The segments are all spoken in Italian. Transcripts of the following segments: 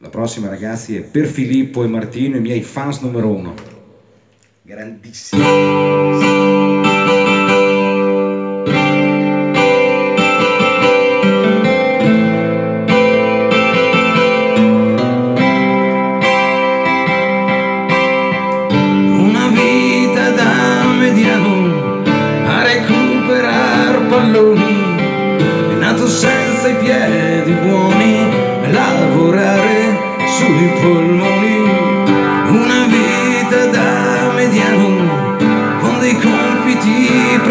La prossima ragazzi è per Filippo e Martino, i miei fans numero uno. Grandissimo. Una vita da mediano a recuperar palloni, è nato senza i piedi buoni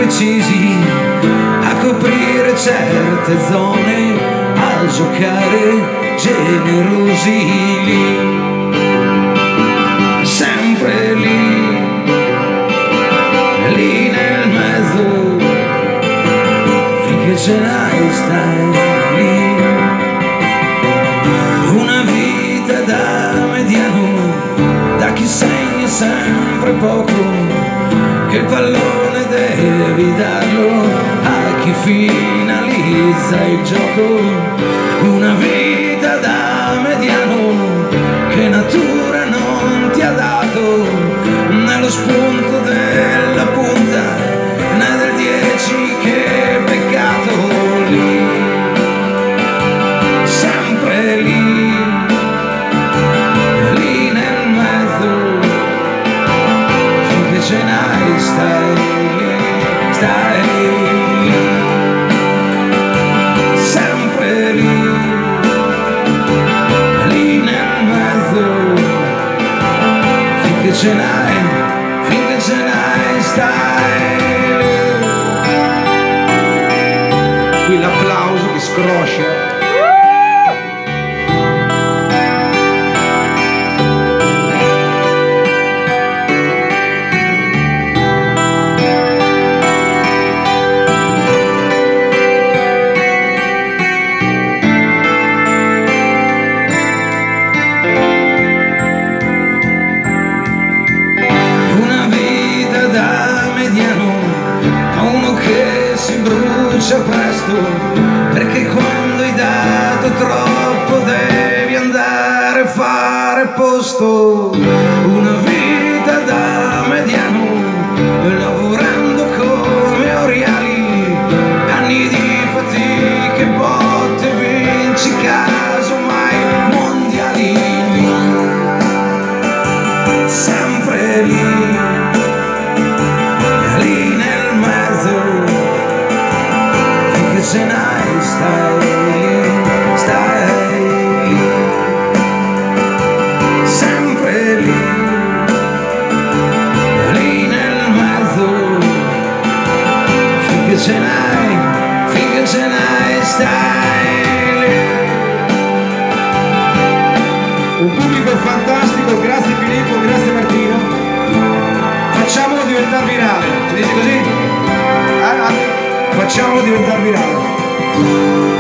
precisi a coprire certe zone, a giocare generosi lì sempre lì, lì nel mezzo, finché ce l'hai stai lì. Una vita da mediano, da chi segna sempre poco, che pallone darlo a chi finalizza il gioco. Una vita da mediano, che natura non ti ha dato nello spunto della punta né del dieci che peccato lì sempre lì lì nel mezzo finché ce n'hai stai sempre lì lì nel mezzo finché ce n'hai, finché ce n'hai, stai lì. Qui l'applauso che scroscia. Presto perché quando hai dato troppo devi andare a fare posto. Una vita da Facciamolo diventare virale.